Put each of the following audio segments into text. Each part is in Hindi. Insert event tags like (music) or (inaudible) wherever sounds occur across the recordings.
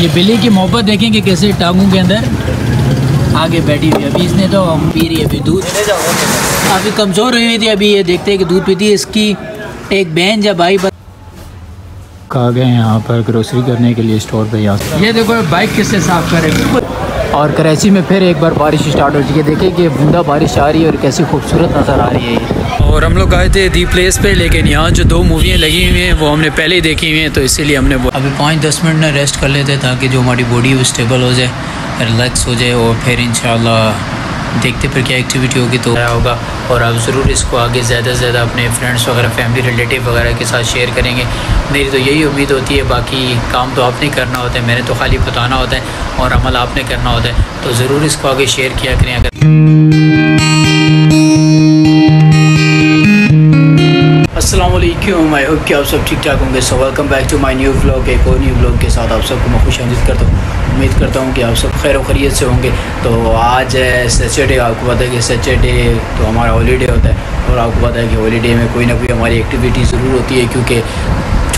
ये बिल्ली की मोहब्बत देखें कि कैसे टांगों के अंदर। आगे बैठी हुई अभी इसने तो हम पी रही है अभी दूध। अभी कमज़ोर हुई थी अभी। ये देखते हैं कि दूध पीती है। इसकी एक बहन या भाई कहा गए यहाँ पर ग्रोसरी करने के लिए स्टोर पर यहाँ ये देखो बाइक किससे साफ़ करेंगे और कराची में फिर एक बार बारिश स्टार्ट हो चुकी है। देखिए कि बूंदा बारिश आ रही है और कैसी खूबसूरत नज़र आ रही है और हम लोग आए थे दी प्लेस पे लेकिन यहाँ जो दो मूवियाँ लगी हुई हैं वो हमने पहले ही देखी हुई हैं तो इसीलिए हमने अभी पाँच दस मिनट में रेस्ट कर लेते ताकि जो हमारी बॉडी वो स्टेबल हो जाए रिलैक्स हो जाए और फिर इन देखते फिर क्या एक्टिविटी होगी तो क्या होगा। और आप ज़रूर इसको आगे ज़्यादा से ज़्यादा अपने फ्रेंड्स वगैरह फैमिली रिलेटिव वगैरह के साथ शेयर करेंगे। मेरी तो यही उम्मीद होती है, बाकी काम तो आपने करना होता है, मैंने तो खाली बताना होता है और अमल आपने करना होता है। तो ज़रूर इसको आगे शेयर किया करें अगर असलम मैं? होप कि आप सब ठीक ठाक होंगे? So welcome back to my new blog एक और न्यू ब्लॉग के साथ आप सबको मैं खुश आमदीद करता हूँ। उम्मीद करता हूँ कि आप सब खैर खरीत से होंगे। तो आज है सैचरडे आपको पता है कि सैचरडे तो हमारा हॉलीडे होता है। और आपको पता है कि हॉलीडे में कोई ना कोई हमारी एक्टिविटी ज़रूर होती है, क्योंकि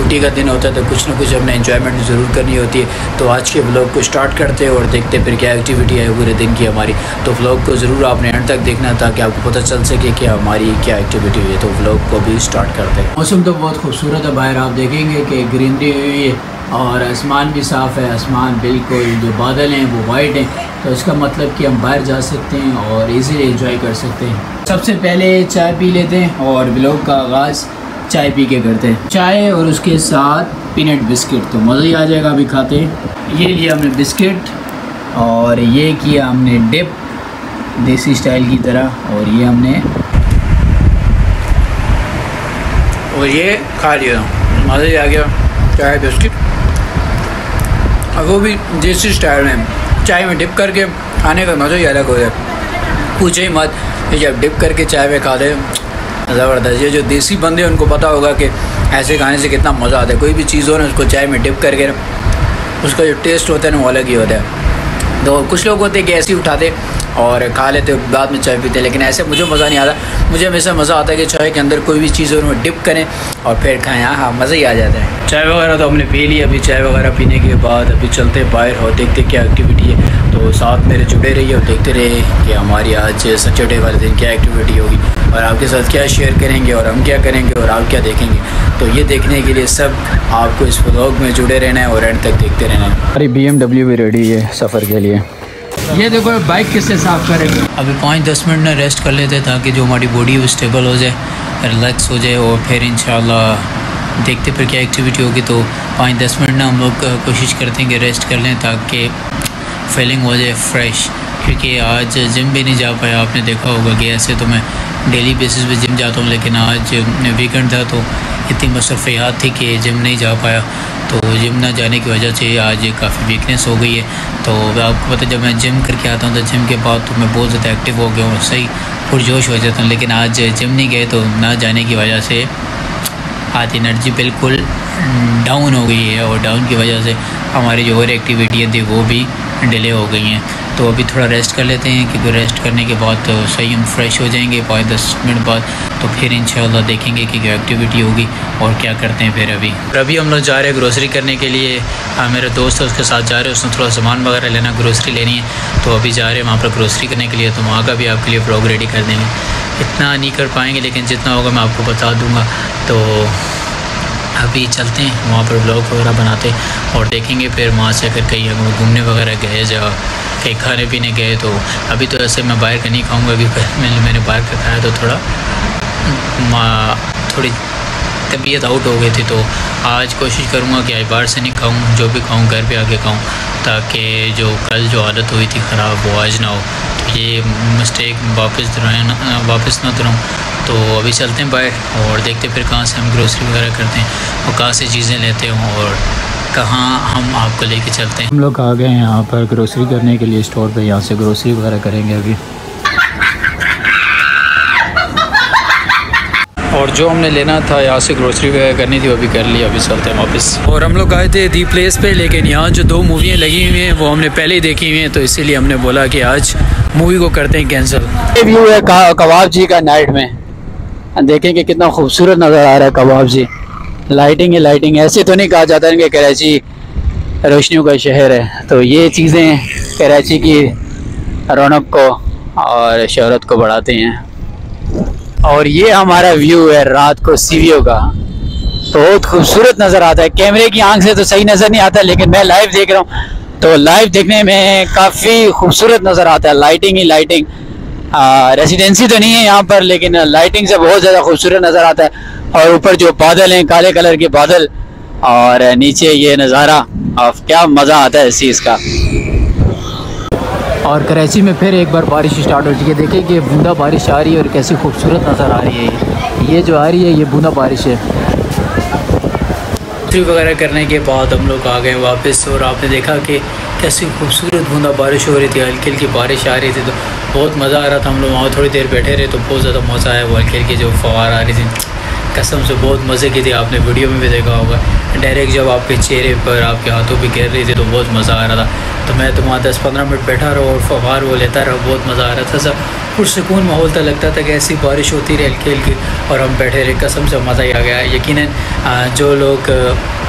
छुट्टी का दिन होता है तो कुछ ना कुछ हमने इन्जॉयमेंट ज़रूर करनी होती है। तो आज के ब्लॉग को स्टार्ट करते हैं और देखते हैं फिर क्या एक्टिविटी है पूरे दिन की हमारी। तो ब्लॉग को ज़रूर आपने एंड तक देखना ताकि आपको पता चल सके कि हमारी क्या एक्टिविटी हुई है। तो ब्लॉग को भी स्टार्ट करते हैं। मौसम तो बहुत खूबसूरत है, बाहर आप देखेंगे कि ग्रीनरी हुई है और आसमान भी साफ़ है। आसमान बिल्कुल जो बादल हैं, वो वाइट हैं। तो इसका मतलब कि हम बाहर जा सकते हैं और इजीली एंजॉय कर सकते हैं। सबसे पहले चाय पी लेते हैं और ब्लॉग का आगाज़ चाय पी के करते हैं। चाय और उसके साथ पीनट बिस्किट। तो मज़ा ही आ जाएगा अभी खाते। ये लिया हमने बिस्किट और ये किया हमने डिप देसी स्टाइल की तरह और ये हमने और ये खा लिया। मज़ा ही आ गया। चाय, बिस्किट। और वो भी देसी स्टाइल में। चाय में डिप करके खाने का मज़ा ही अलग हो जाए। पूछे ही मत जब डिप करके चाय में खा दे। ज़बरदस्त। ये जो देसी बंदे उनको पता होगा कि ऐसे खाने से कितना मज़ा आता है। कोई भी चीज़ हो ना, उसको चाय में डिप करके उसका जो टेस्ट होता है ना, वो अलग ही होता है। तो कुछ लोग होते हैं कि ऐसे ही उठाते और खा लेते, बाद में चाय पीते लेकिन ऐसे मुझे मज़ा नहीं आता। मुझे हमेशा मज़ा आता है कि चाय के अंदर कोई भी चीज़ उनमें डिप करें और फिर खाएँ। हाँ हाँ मज़ा ही आ जाता है। चाय वगैरह तो हमने पी ली, अभी चाय वगैरह पीने के बाद अभी चलते बाहर और देखते क्या एक्टिविटी है। तो साथ मेरे जुड़े रहिए और देखते रहे कि हमारी आज सैटरडे वाले दिन क्या एक्टिविटी होगी। और आपके साथ क्या शेयर करेंगे और हम क्या करेंगे और आप क्या देखेंगे? तो ये देखने के लिए सब आपको इस ब्लॉग में जुड़े रहना है और एंड तक देखते रहना है। अरे बीएमडब्ल्यू भी रेडी है सफ़र के लिए। ये देखो बाइक किससे साफ़ करेंगे? अभी पाँच दस मिनट में रेस्ट कर लेते हैं ताकि जो हमारी बॉडी वो स्टेबल हो जाए रिलैक्स हो जाए और फिर इन देखते फिर क्या एक्टिविटी होगी। तो पाँच दस मिनट ना हम लोग कोशिश करते हैं कि रेस्ट कर लें ताकि फीलिंग हो जाए फ्रेश क्योंकि आज जिम भी नहीं जा पाया। आपने देखा होगा कि ऐसे तो मैं डेली बेसिस पे जिम जाता हूँ, लेकिन आज वीकेंड था तो इतनी मसरूफियात थी कि जिम नहीं जा पाया। तो जिम ना जाने की वजह से आज काफ़ी वीकनेस हो गई है। तो आपको पता जब मैं जिम करके आता हूँ तो जिम के बाद तो मैं बहुत ज़्यादा एक्टिव हो गया हूँ सही पुरजोश हो जाता हूँ। लेकिन आज जिम नहीं गए तो ना जाने की वजह से आज एनर्जी बिल्कुल डाउन हो गई है और डाउन की वजह से हमारी जो और एक्टिविटियाँ थी वो भी डिले हो गई हैं। तो अभी थोड़ा रेस्ट कर लेते हैं, क्योंकि रेस्ट करने के बाद तो सही हम फ्रेश हो जाएँगे पाँच दस मिनट बाद। तो फिर इन देखेंगे कि क्या एक्टिविटी होगी और क्या करते हैं फिर अभी। अभी हम लोग जा रहे हैं ग्रोसरी करने के लिए। हाँ मेरे दोस्त है, उसके साथ जा रहे हैं, उसने थोड़ा सामान वगैरह लेना ग्रोसरी लेनी है। तो अभी जा रहे हैं वहाँ पर ग्रोसरी करने के लिए तो वहाँ का भी आपके लिए ब्लॉग रेडी कर देंगे। इतना नहीं कर पाएँगे, लेकिन जितना होगा मैं आपको बता दूँगा। तो अभी चलते हैं, वहाँ पर ब्लॉग वगैरह बनाते और देखेंगे फिर वहाँ से अगर कहीं घूमने वगैरह गए जा कहीं खाने पीने गए तो अभी तो ऐसे मैं बाहर का नहीं खाऊँगा, अभी मैंने मैंने बाहर का खाया तो थोड़ा थोड़ी तबीयत आउट हो गई थी तो आज कोशिश करूँगा कि आज बाहर से नहीं खाऊँ, जो भी खाऊँ, घर पे आके खाऊँ, ताकि जो कल जो हालत हुई थी ख़राब, वो आज ना हो। तो ये मिस्टेक वापस दोहराए वापस ना दोहराऊँ। तो अभी चलते हैं बाहर और देखते फिर कहाँ से हम ग्रोसरी वगैरह करते हैं और कहाँ से चीज़ें लेते हैं और कहाँ हम आपको लेके चलते हैं? हम लोग आ गए हैं यहाँ पर ग्रोसरी करने के लिए स्टोर पे यहाँ से ग्रोसरी वगैरह करेंगे अभी। और जो हमने लेना था यहाँ से ग्रोसरी वगैरह करनी थी वो भी कर लिया अभी चलते हैं वापस। और हम लोग आए थे दी प्लेस पे लेकिन यहाँ जो दो मूवियाँ लगी हुई हैं वो हमने पहले ही देखी हुई हैं तो इसीलिए हमने बोला कि आज मूवी को करते हैं कैंसिल व्यू है कबाब जी का नाइट में। देखें कि कितना खूबसूरत नज़र आ रहा है कबाब जी। लाइटिंग है लाइटिंग ऐसे तो नहीं कहा जाता है कि कराची रोशनियों का शहर है। तो ये चीज़ें कराची की रौनक को और शहरत को बढ़ाते हैं। और ये हमारा व्यू है रात को सीवियों का। बहुत खूबसूरत नज़र आता है। कैमरे की आँख से तो सही नज़र नहीं आता, लेकिन मैं लाइव देख रहा हूँ। तो लाइव देखने में काफ़ी खूबसूरत नज़र आता है। लाइटिंग ही लाइटिंग रेसिडेंसी तो नहीं है यहाँ पर, लेकिन लाइटिंग से बहुत ज़्यादा खूबसूरत नज़र आता है। और ऊपर जो बादल हैं काले कलर के बादल और नीचे ये नज़ारा और क्या मज़ा आता है इस चीज़ का। और कराची में फिर एक बार बारिश स्टार्ट हो चुकी है। देखिए कि बूंदा बारिश आ रही है और कैसी खूबसूरत नज़र आ रही है ये। जो आ रही है ये बूंदा बारिश है। ट्री वगैरह करने के बाद हम लोग आ गए वापस और आपने देखा कि कैसी खूबसूरत बूंदा बारिश हो रही थी हल्की हल्की बारिश आ रही थी। तो बहुत मज़ा आ रहा था हम लोग वहाँ थोड़ी देर बैठे रहे तो बहुत ज़्यादा मज़ा आया वो हल्की हल्की जो फवार आ रही थी। कसम से बहुत मज़े की थी। आपने वीडियो में भी देखा होगा। डायरेक्ट जब आपके चेहरे पर आपके हाथों पर गिर रही थी तो बहुत मज़ा आ रहा था। तो मैं तो वहाँ दस पंद्रह मिनट बैठा रहा और फवार वो लेता रहा। बहुत मज़ा आ रहा था सब पुरसकून माहौल था, लगता था कि ऐसी बारिश होती रही हल्की हल्की और हम बैठे रहे। कसम से मज़ा ही आ गया। यकीन जो लोग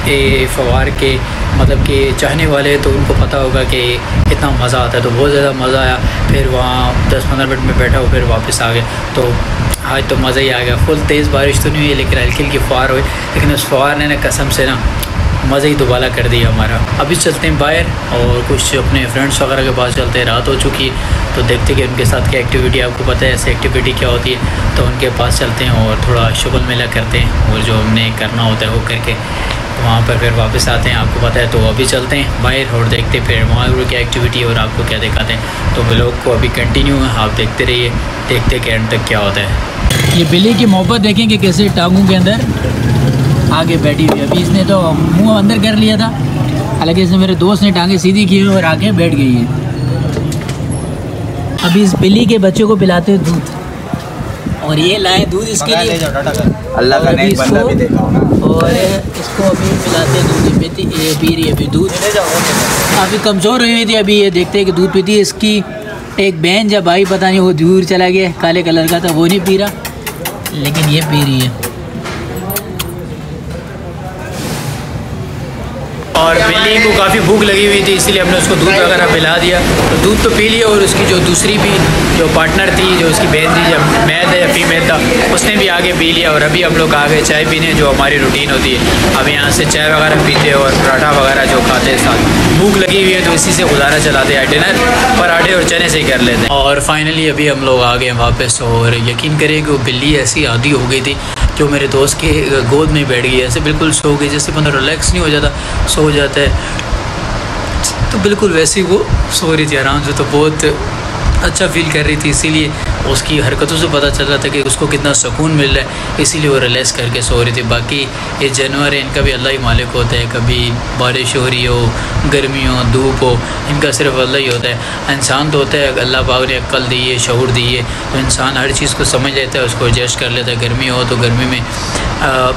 ये फवार के मतलब कि चाहने वाले तो उनको पता होगा कि कितना मज़ा आता है। तो बहुत ज़्यादा मज़ा आया। फिर वहाँ दस पंद्रह मिनट में बैठा हो फिर वापस आ गए। तो आज तो मज़ा ही आ गया। फुल तेज़ बारिश तो नहीं हुई, लेकिन हल्की हल्की फुहार हुई। लेकिन उस फुहार ने ना कसम से ना मज़ा ही दोबारा कर दिया हमारा। अभी चलते हैं बाहर और कुछ अपने फ्रेंड्स वगैरह के पास चलते हैं। रात हो चुकी है तो देखते कि उनके साथ क्या एक्टिविटी आपको पता है, ऐसी एक्टिविटी क्या होती है तो उनके पास चलते हैं और थोड़ा शुगल मेला करते हैं और जो हमने करना होता है वो करके वहाँ पर फिर वापस आते हैं। आपको पता है तो अभी चलते हैं बाहर और देखते हैं फिर वहाँ क्या एक्टिविटी और आपको क्या दिखाते हैं। तो ब्लॉग को अभी कंटिन्यू है, आप देखते रहिए, देखते कि एंड तक क्या होता है। ये बिल्ली की मोहब्बत देखें कि कैसे टांगों के अंदर आगे बैठी हुई अभी इसने तो मुँह अंदर कर लिया था। हालाँकि इसने मेरे दोस्त ने टांगे सीधी की और आगे बैठ गई है। अभी इस बिल्ली के बच्चे को पिलाते हैं दूध। और ये लाए दूध इसके लिए। अल्लाह का नेक बंदा भी देखा और इसको अभी पिलाते दूध। पीती ये पी रही है अभी दूध। काफ़ी कमज़ोर हुई थी अभी ये देखते हैं कि दूध पीती है। इसकी एक बहन जब भाई पता नहीं वो दूर चला गया काले कलर का था वो नहीं पी रहा। लेकिन ये पी रही है। और बिल्ली को काफ़ी भूख लगी हुई थी, इसीलिए हमने उसको दूध वगैरह पिला दिया। तो दूध तो पी लिया और उसकी जो दूसरी भी जो पार्टनर थी, जो उसकी बहन थी, जब मैद या फीमेल था, उसने भी आगे पी लिया और अभी हम लोग आ गए चाय पीने जो हमारी रूटीन होती है। अब यहाँ से चाय वगैरह पीते और पराठा वगैरह जो खाते हैं साथ। भूख लगी हुई है तो इसी से गुजारा चलाते हैं डिनर पराठे और चने से ही कर लेते हैं। और फाइनली अभी हम लोग आ गए वापस और यकीन करें कि वो बिल्ली ऐसी आदि हो गई थी जो मेरे दोस्त के गोद में बैठ गई, ऐसे बिल्कुल सो गई, जैसे बंदा रिलैक्स नहीं हो जाता, सो जाता है। तो बिल्कुल वैसे ही वो सो रही थी आराम से तो बहुत अच्छा फील कर रही थी, इसीलिए उसकी हरकतों से पता चल रहा था कि उसको कितना सुकून मिल रहा है इसीलिए वो रिलैक्स करके सो रही थी। बाकी ये जानवर है इनका भी अल्लाह ही मालिक होता है। कभी बारिश हो रही हो गर्मी हो धूप हो इनका सिर्फ़ अल्लाह ही होता है। इंसान तो होता है अल्लाह पाक ने अक्ल दी है शूर दी है तो इंसान हर चीज़ को समझ लेता है उसको एडजस्ट कर लेता है। गर्मी हो तो गर्मी में आ,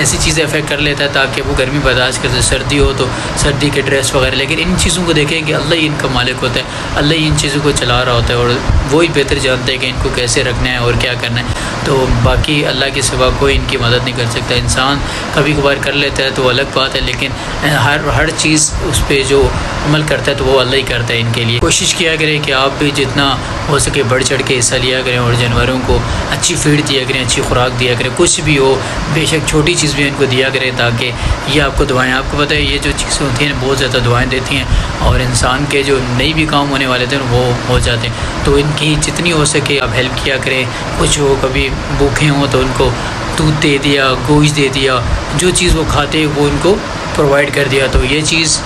ऐसी चीज़ें अफेक्ट कर लेता है ताकि वो गर्मी बर्दाश्त कर सर्दी हो तो सर्दी के ड्रेस वगैरह लेकिन इन चीज़ों को देखें कि अल्लाह ही इनका मालिक होता है। अल्लाह ही इन चीज़ों को चला रहा होता है और वही बेहतर जानते हैं कि इनको कैसे रखना है और क्या करना है। तो बाकी अल्लाह के सिवा कोई इनकी मदद नहीं कर सकता। इंसान कभी कभार कर लेता है तो अलग बात है, लेकिन हर हर चीज़ उस पर जो अमल करता है तो वो अल्लाह ही करता है इनके लिए। कोशिश किया करें कि आप भी जितना हो सके बढ़ चढ़ के हिस्सा लिया करें और जानवरों को अच्छी फ़ीड दिया करें, अच्छी खुराक दिया करें। कुछ भी हो, बेशक छोटी चीज़ भी इनको दिया करें ताकि ये आपको दवाएँ आपको पता है ये जो चीज़ें होती हैं बहुत ज़्यादा दवाएँ देती हैं और इंसान के जो नई भी काम होने वाले थे वो हो जाते हैं। तो इनकी जितनी हो सके आप हेल्प किया करें। कुछ हो कभी भूखे हों तो उनको दूध दे दिया, गोश्त दे दिया, जो चीज़ वो खाते वो उनको प्रोवाइड कर दिया। तो ये चीज़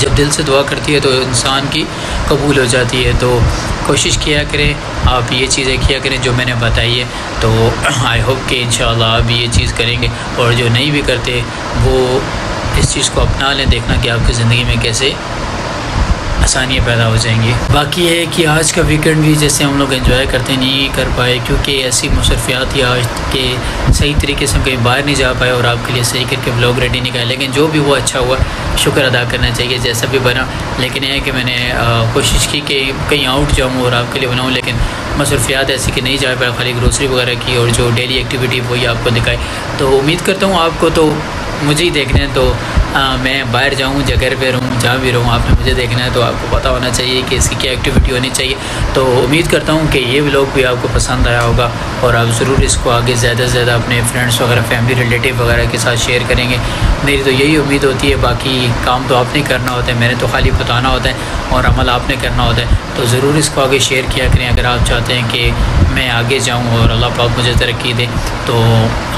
जब दिल से दुआ करती है तो इंसान की कबूल हो जाती है। तो कोशिश किया करें, आप ये चीज़ें किया करें जो मैंने बताई है। तो (clears throat) आई होप कि इन आप ये चीज़ करेंगे और जो नहीं भी करते, वो इस चीज़ को अपना लें, देखना कि आपकी ज़िंदगी में कैसे आसानियाँ पैदा हो जाएँगी। बाकी है कि आज का वीकेंड भी जैसे हम लोग एंजॉय करते नहीं कर पाए, क्योंकि ऐसी मुसरफियात या आज के सही तरीके से हम कहीं बाहर नहीं जा पाए और आपके लिए सही करके ब्लॉग रेडी नहीं किया लेकिन जो भी वो अच्छा हुआ। शुक्र अदा करना चाहिए, जैसा भी बना। लेकिन यह है कि मैंने कोशिश की कि कहीं आउट जाऊँ और आपके लिए बनाऊँ, लेकिन मसरूफियात ऐसी कि नहीं जा पाए। खाली ग्रोसरी वगैरह की और जो डेली एक्टिविटी वही आपको दिखाए। तो उम्मीद करता हूँ आपको तो मुझे ही देखने तो मैं बाहर जाऊँ, जगह पर रहूँ, जहाँ भी रहूँ, आपने मुझे देखना है तो आपको पता होना चाहिए कि इसकी क्या एक्टिविटी होनी चाहिए। तो उम्मीद करता हूँ कि ये व्लॉग भी आपको पसंद आया होगा और आप ज़रूर इसको आगे ज़्यादा से ज़्यादा अपने फ्रेंड्स वगैरह फैमिली रिलेटिव वगैरह के साथ शेयर करेंगे। मेरी तो यही उम्मीद होती है, बाकी काम तो आपने करना होता है, मैंने तो खाली बताना होता है और अमल आपने करना होता है। तो ज़रूर इसको आगे शेयर किया करें। अगर आप चाहते हैं कि मैं आगे जाऊँ और अल्लाह पाक मुझे तरक्की दे तो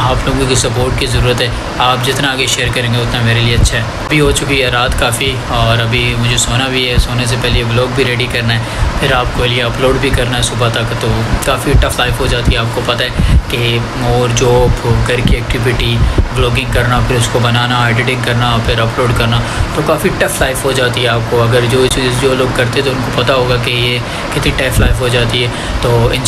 आप लोगों की सपोर्ट की ज़रूरत है। आप जितना आगे शेयर करेंगे, उतना मेरे लिए अच्छा है। अभी हो चुकी है रात काफ़ी और अभी मुझे सोना भी है। सोने से पहले ब्लॉग भी रेडी करना है। फिर आपको लिए अपलोड भी करना है सुबह तक। तो काफ़ी टफ़ लाइफ हो जाती है, आपको पता है कि और जॉब घर की एक्टिविटी ब्लॉगिंग करना, फिर उसको बनाना एडिटिंग करना, फिर अपलोड करना तो काफ़ी टफ़ लाइफ हो जाती है आपको। अगर जो चीज़, जो लोग करते तो उनको पता होगा कि ये कितनी टफ़ लाइफ हो जाती है। तो इन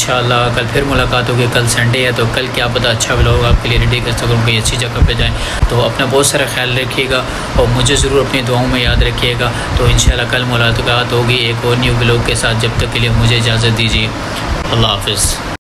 कल फिर मुलाकात होगी, कल संडे है तो कल क्या पता अच्छा ब्लॉग आपके लिए रेडी कर सकूँ, कोई अच्छी जगह पर जाएँ। तो अपना बहुत सारा ख्याल रखिएगा और मुझे ज़रूर अपनी दुआओं में याद रखिएगा। तो इन कल मुलाकात होगी एक और न्यू ब्लॉग के साथ। जब तक के लिए मुझे इजाज़त दीजिए। अल्लाह हाफिज़।